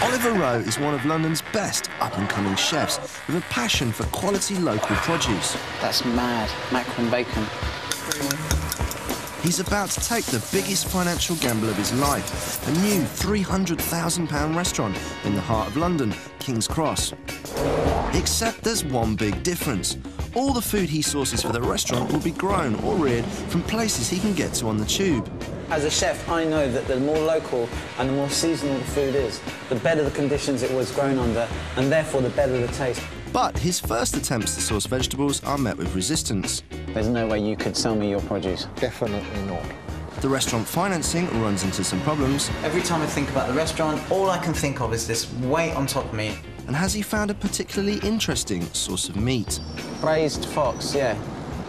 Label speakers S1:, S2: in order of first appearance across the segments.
S1: Oliver Rowe is one of London's best up-and-coming chefs with a passion for quality local produce.
S2: That's mad. And bacon.
S1: He's about to take the biggest financial gamble of his life, a new £300,000 restaurant in the heart of London, King's Cross. Except there's one big difference. All the food he sources for the restaurant will be grown or reared from places he can get to on the tube.
S2: As a chef, I know that the more local and the more seasonal the food is, the better the conditions it was grown under, and therefore the better the taste.
S1: But his first attempts to source vegetables are met with resistance.
S2: There's no way you could sell me your produce.
S3: Definitely not.
S1: The restaurant financing runs into some problems.
S2: Every time I think about the restaurant, all I can think of is this weight on top of me.
S1: And has he found a particularly interesting source of meat?
S2: Braised fox, yeah.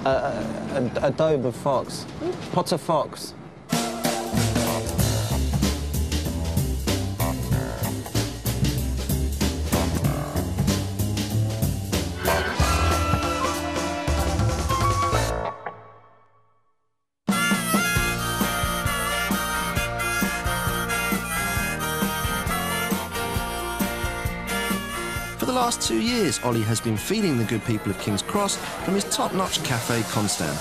S2: Uh, uh, adobe of fox. Potter fox.
S1: The last two years, Ollie has been feeding the good people of King's Cross from his top-notch cafe, Konstam.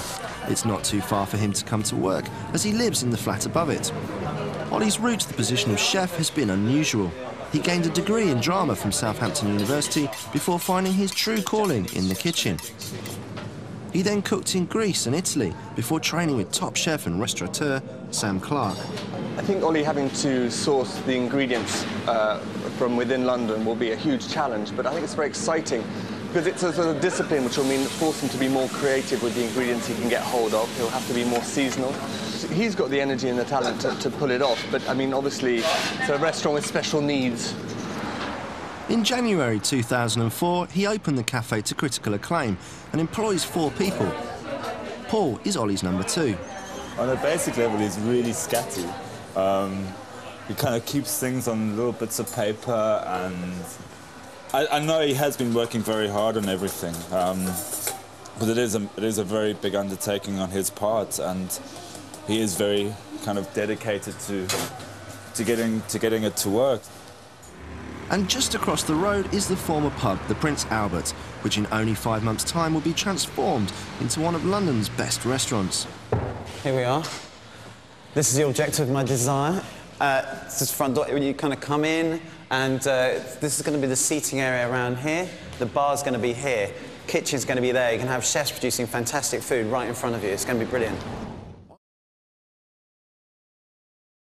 S1: It's not too far for him to come to work, as he lives in the flat above it. Ollie's route to the position of chef has been unusual. He gained a degree in drama from Southampton University before finding his true calling in the kitchen. He then cooked in Greece and Italy before training with top chef and restaurateur Sam Clark.
S3: I think Ollie having to source the ingredients uh, from within London will be a huge challenge, but I think it's very exciting because it's a sort of discipline which will mean force him to be more creative with the ingredients he can get hold of. He'll have to be more seasonal. He's got the energy and the talent to, to pull it off, but I mean, obviously, it's a restaurant with special needs.
S1: In January 2004, he opened the cafe to critical acclaim and employs four people. Paul is Ollie's number two.
S4: On a basic level, he's really scatty. Um, he kind of keeps things on little bits of paper, and I, I know he has been working very hard on everything. Um, but it is a it is a very big undertaking on his part, and he is very kind of dedicated to to getting to getting it to work.
S1: And just across the road is the former pub, the Prince Albert, which in only five months' time will be transformed into one of London's best restaurants.
S2: Here we are. This is the objective of my desire. Uh, this is front door. You kind of come in, and uh, this is going to be the seating area around here. The bar's going to be here. Kitchen's going to be there. You can have chefs producing fantastic food right in front of you. It's going to be brilliant.